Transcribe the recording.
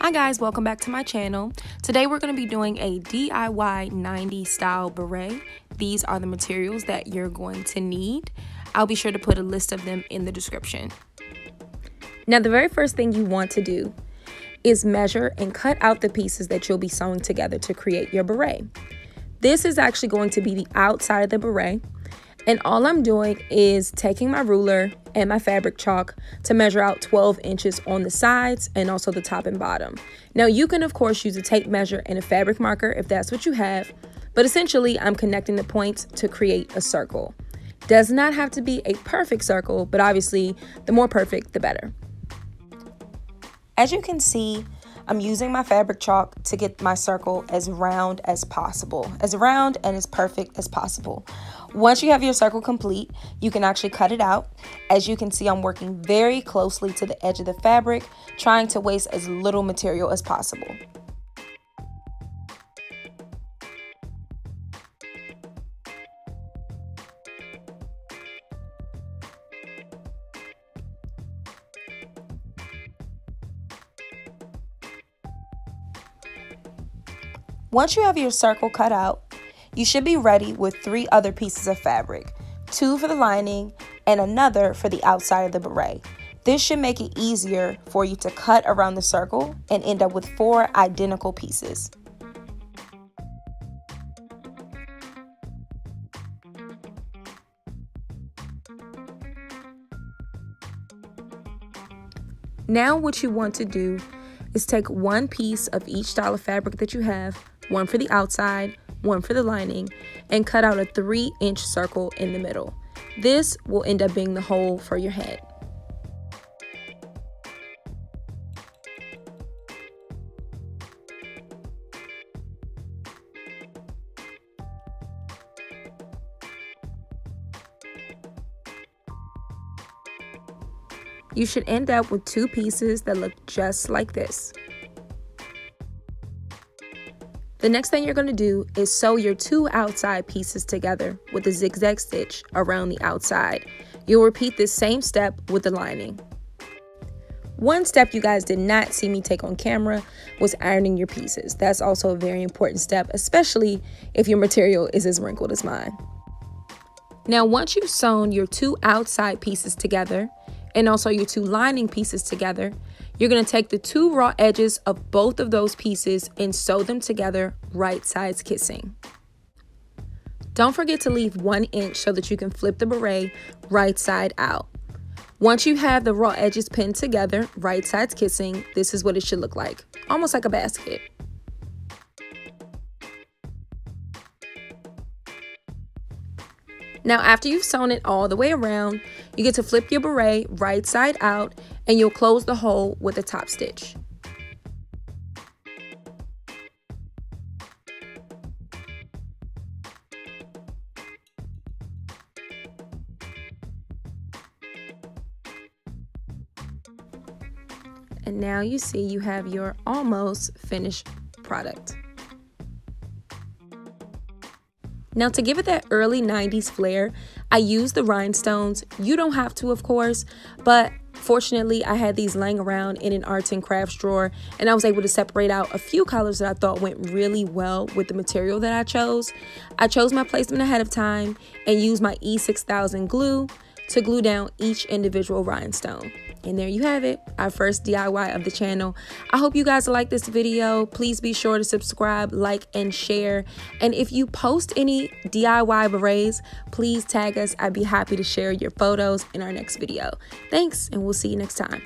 Hi guys, welcome back to my channel. Today we're going to be doing a DIY 90 style beret. These are the materials that you're going to need. I'll be sure to put a list of them in the description. Now the very first thing you want to do is measure and cut out the pieces that you'll be sewing together to create your beret. This is actually going to be the outside of the beret. And all I'm doing is taking my ruler and my fabric chalk to measure out 12 inches on the sides and also the top and bottom. Now you can of course use a tape measure and a fabric marker if that's what you have, but essentially I'm connecting the points to create a circle. Does not have to be a perfect circle, but obviously the more perfect, the better. As you can see, I'm using my fabric chalk to get my circle as round as possible, as round and as perfect as possible. Once you have your circle complete, you can actually cut it out. As you can see, I'm working very closely to the edge of the fabric, trying to waste as little material as possible. Once you have your circle cut out, you should be ready with three other pieces of fabric, two for the lining and another for the outside of the beret. This should make it easier for you to cut around the circle and end up with four identical pieces. Now what you want to do is take one piece of each style of fabric that you have one for the outside, one for the lining, and cut out a three inch circle in the middle. This will end up being the hole for your head. You should end up with two pieces that look just like this. The next thing you're going to do is sew your two outside pieces together with a zigzag stitch around the outside. You'll repeat this same step with the lining. One step you guys did not see me take on camera was ironing your pieces. That's also a very important step, especially if your material is as wrinkled as mine. Now, once you've sewn your two outside pieces together and also your two lining pieces together, you're going to take the two raw edges of both of those pieces and sew them together right sides kissing. Don't forget to leave one inch so that you can flip the beret right side out. Once you have the raw edges pinned together, right sides kissing, this is what it should look like, almost like a basket. Now after you've sewn it all the way around, you get to flip your beret right side out and you'll close the hole with a top stitch. And now you see you have your almost finished product. Now to give it that early 90s flair, I used the rhinestones. You don't have to, of course, but fortunately I had these laying around in an arts and crafts drawer and I was able to separate out a few colors that I thought went really well with the material that I chose. I chose my placement ahead of time and used my E6000 glue to glue down each individual rhinestone. And there you have it, our first DIY of the channel. I hope you guys like this video. Please be sure to subscribe, like, and share. And if you post any DIY berets, please tag us. I'd be happy to share your photos in our next video. Thanks, and we'll see you next time.